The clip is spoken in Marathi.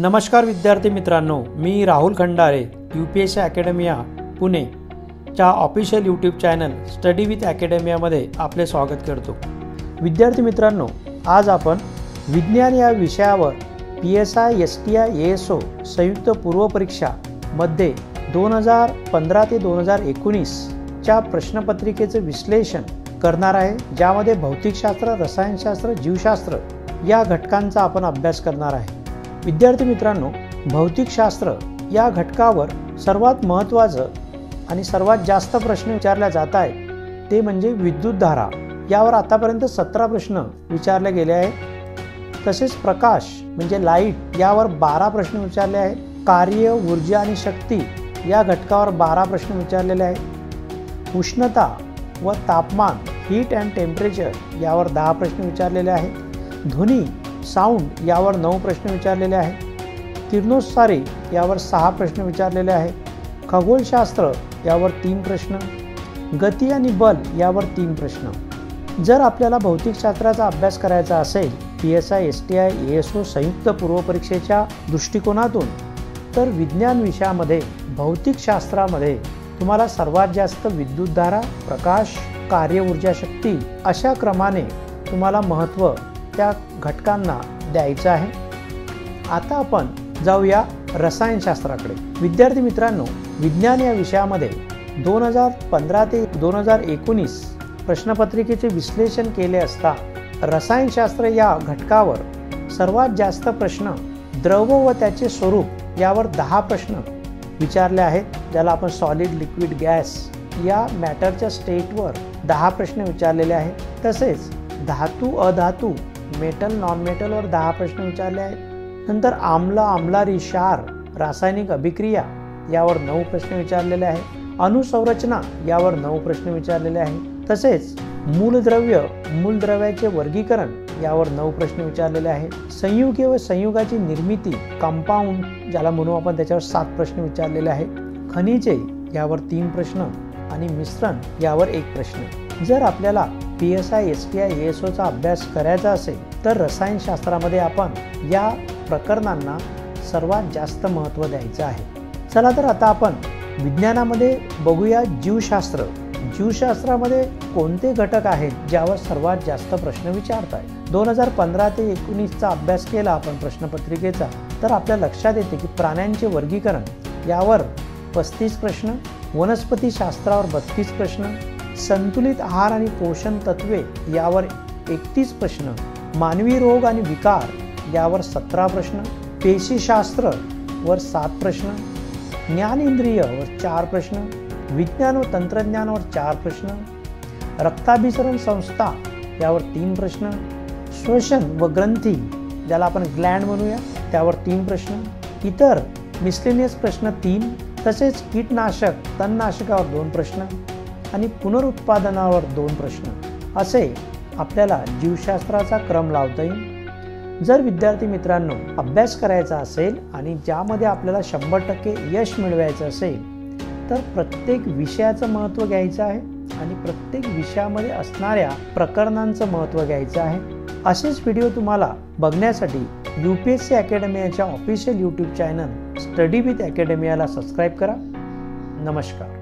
नमस्कार विद्यार्थी मित्रांनो मी Rahul Khandare U P S C academia Pune. च्या official YouTube channel study with अकॅडमियामध्ये आपले स्वागत करतो. विद्यार्थी मित्रांनो आज आपण विज्ञान या विषयावर P S I S T I A S O संयुक्त पूर्वपरीक्षामध्ये दोन हजार पंधरा ते दोन हजार एकोणीसच्या प्रश्नपत्रिकेचं विश्लेषण करणार आहे ज्यामध्ये भौतिकशास्त्र रसायनशास्त्र जीवशास्त्र या घटकांचा आपण अभ्यास करणार आहे. विद्यार्थी मित्रांनो भौतिकशास्त्र या घटकावर सर्वात महत्त्वाचं आणि सर्वात जास्त प्रश्न विचारल्या जात आहेत ते म्हणजे विद्युतधारा यावर आतापर्यंत सतरा प्रश्न विचारले गेले आहेत. तसेच प्रकाश म्हणजे लाइट यावर बारा प्रश्न विचारले आहेत. कार्य ऊर्जा आणि शक्ती या घटकावर बारा प्रश्न विचारलेले आहेत. उष्णता व तापमान हीट अँड टेम्परेचर यावर दहा प्रश्न विचारलेले आहेत. ध्वनी साऊंड यावर नऊ प्रश्न विचारलेले आहेत. किरणोत्सारे यावर सहा प्रश्न विचारलेले आहेत. खगोलशास्त्र यावर तीन प्रश्न. गती आणि बल यावर तीन प्रश्न. जर आपल्याला भौतिकशास्त्राचा अभ्यास करायचा असेल P S I S T I A S O संयुक्त पूर्वपरीक्षेच्या दृष्टिकोनातून तर विज्ञान विषयामध्ये भौतिकशास्त्रामध्ये तुम्हाला सर्वात जास्त विद्युतधारा प्रकाश कार्य ऊर्जा शक्ती अशा क्रमाने तुम्हाला महत्त्व त्या घटकांना द्यायचं आहे. आता आपण जाऊया रसायनशास्त्राकडे. विद्यार्थी मित्रांनो विज्ञान या विषयामध्ये दोन हजार पंधरा ते दोन हजार एकोणीस प्रश्नपत्रिकेचे विश्लेषण केले असता रसायनशास्त्र या घटकावर सर्वात जास्त प्रश्न द्रव व त्याचे स्वरूप यावर दहा प्रश्न विचारले आहेत. ज्याला आपण सॉलिड लिक्विड गॅस या मॅटरच्या स्टेटवर दहा प्रश्न विचारलेले आहेत. तसेच धातू अधातू मेटल नॉन मेटलवर दहा प्रश्न विचारले आहेत. नंतर आम्ल आम्लारी क्षार रासायनिक अभिक्रिया यावर नऊ प्रश्न विचारलेले आहेत. अणुसंरचना यावर नऊ प्रश्न विचारलेले आहेत. तसेच मूलद्रव्य मूलद्रव्याचे वर्गीकरण यावर नऊ प्रश्न विचारलेले आहेत. संयुगे व संयुगाची निर्मिती कंपाऊंड ज्याला म्हणू आपण त्याच्यावर सात प्रश्न विचारलेले आहेत. खनिजे यावर तीन प्रश्न आणि मिश्रण यावर एक प्रश्न. जर आपल्याला P S I P I S S ओचा अभ्यास करायचा असेल तर रसायनशास्त्रामध्ये आपण या प्रकरणांना सर्वात जास्त महत्त्व द्यायचं आहे. चला तर आता आपण विज्ञानामध्ये बघूया जीवशास्त्र. जीवशास्त्रामध्ये कोणते घटक आहेत ज्यावर सर्वात जास्त प्रश्न विचारत आहेत दोन हजार पंधरा ते एकोणीसचा अभ्यास केला आपण प्रश्नपत्रिकेचा तर आपल्या लक्षात येते की प्राण्यांचे वर्गीकरण यावर पस्तीस प्रश्न वनस्पतीशास्त्रावर बत्तीस प्रश्न संतुलित आहार आणि पोषण तत्वे यावर एकतीस प्रश्न मानवी रोग आणि विकार यावर सतरा प्रश्न पेशीशास्त्र वर सात प्रश्न ज्ञानेंद्रियवर चार प्रश्न विज्ञान व तंत्रज्ञानावर चार प्रश्न रक्ताभिसरण संस्था यावर तीन प्रश्न श्वसन व ग्रंथी ज्याला आपण ग्लँड म्हणूया त्यावर तीन प्रश्न इतर मिस्लेनियस प्रश्न तीन तसेच कीटनाशक तणनाशकावर दोन प्रश्न आणि पुनरुत्पादनावर दोन प्रश्न. असे आपल्याला जीवशास्त्राचा क्रम लावता येईल? जर विद्यार्थी मित्रांनो अभ्यास करायचा असेल आणि ज्यामध्ये आपल्याला शंभर टक्के यश मिळवायचं असेल तर प्रत्येक विषयाचं महत्त्व घ्यायचं आहे आणि प्रत्येक विषयामध्ये असणाऱ्या प्रकरणांचं महत्त्व घ्यायचं आहे. असेच व्हिडिओ तुम्हाला बघण्यासाठी U P S C अकॅडमियाच्या official YouTube channel study with अकॅडमियाला subscribe करा. नमस्कार.